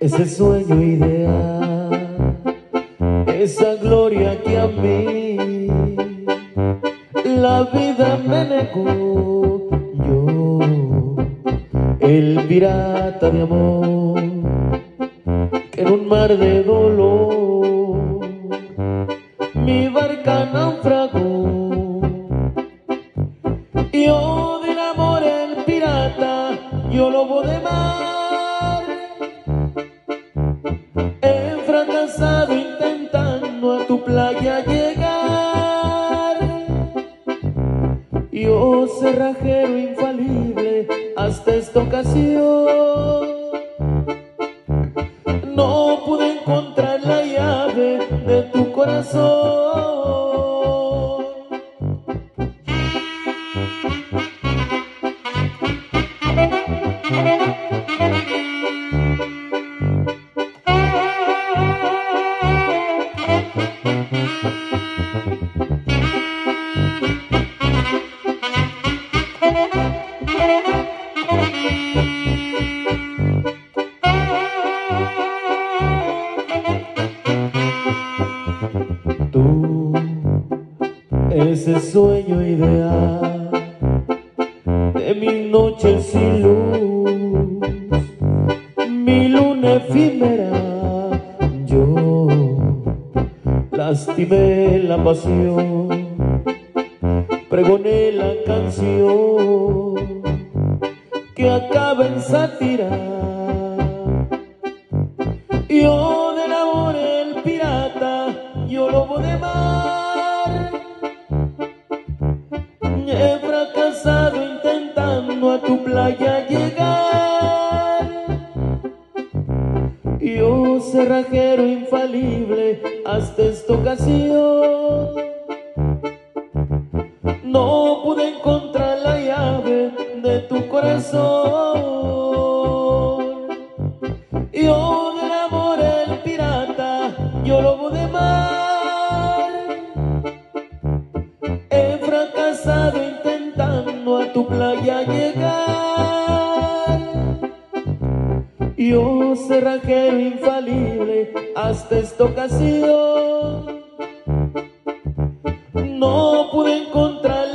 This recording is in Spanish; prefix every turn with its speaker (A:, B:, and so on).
A: ese sueño ideal, esa gloria que a mí el pirata de amor, que en un mar de dolor mi barca naufragó. Yo del amor el pirata, yo lobo de mar, he fracasado intentando a tu playa llegar. Yo cerrajero infalible hasta esta ocasión. No pude encontrar la llave de tu corazón. Ese sueño ideal de mi noche sin luz, mi luna efímera, yo lastimé la pasión, pregoné la canción que acaba en sátira. Yo Yo cerrajero infalible hasta esta ocasión. No pude encontrar la llave de tu corazón. Yo del amor el pirata, yo lobo de Yo cerrajero infalible hasta esta ocasión. No pude encontrar